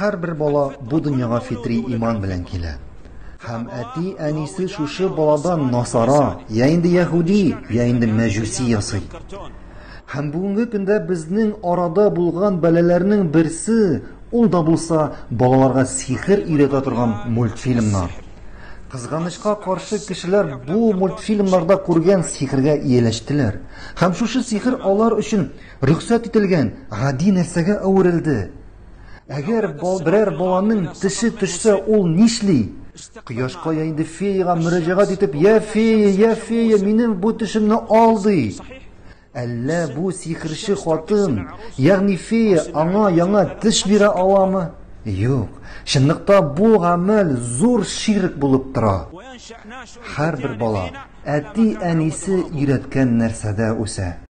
Һәрбер бала бу дөньяга фитри иман белән килә. Һәм әти әнисе шушы баладан насара, я инде яһуди, я инде мәҗүси ясый. Һәм бүгенге көндә безнең арада булган бәлаләрнең берсе ул да булса балаларга сихер өйрәтә торган мультфильмнар. Кызганычка каршы кешеләр бу мультфильмнарда күргән сихергә ияләштеләр. Һәм шушы сихер алар өчен рөхсәт ителгән гади нәрсәгә әверелде. Әгәр бал берәр баланың теше төшсә, ул нишли? Я инде феяга мөрәҗәгать итеп, "Я фея, я фея, минем бу тешемне алды." Әллә бу сихерче хатын, ягъни фея аңа яңа теш бирә аламы? Юк. Чынлыкта бу гамәл зур ширк булып тора. Һәрбер бала әти әнисе өйрәткән нәрсәдә үсә.